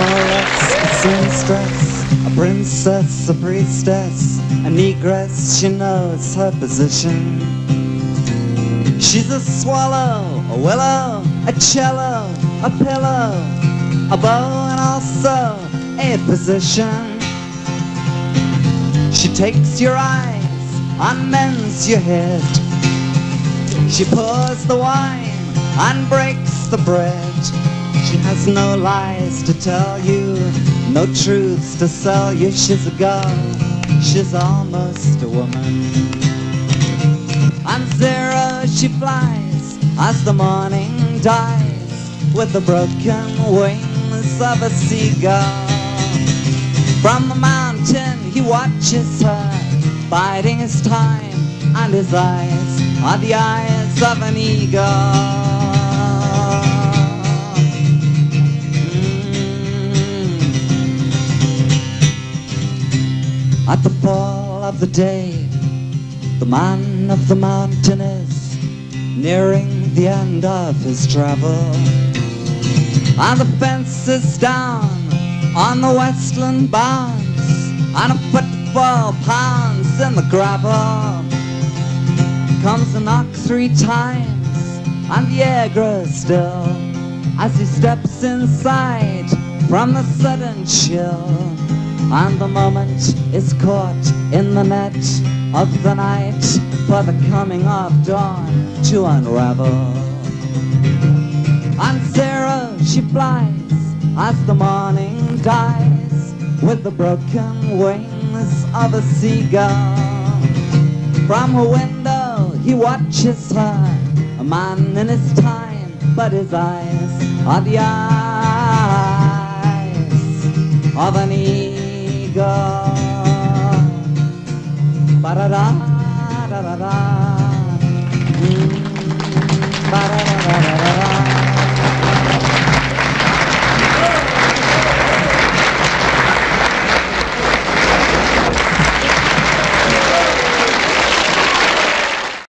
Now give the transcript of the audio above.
amouress, a seamstress, a princess, a priestess, a negress, she knows her position. She's a swallow, a willow, a cello, a pillow, a bow, and also a position. She takes your eyes, unmends your head. She pours the wine and breaks the bread. She has no lies to tell you, no truths to sell you. She's a girl, she's almost a woman. On zero she flies as the morning dies with the broken wings of a seagull. From the mountain he watches her, biding his time, and his eyes are the eyes of an eagle. At the fall of the day, the man of the mountain is nearing the end of his travel. And the fence is down on the westland bounds, and a football pounds in the gravel. Comes a knock three times, and the air grows still as he steps inside from the sudden chill. And the moment is caught in the net of the night for the coming of dawn to unravel. On zero she flies as the morning dies with the broken wings of a seagull. From her window he watches her, a man in his time, but his eyes are the eyes of an eagle. Ba-da-da, da-da-da.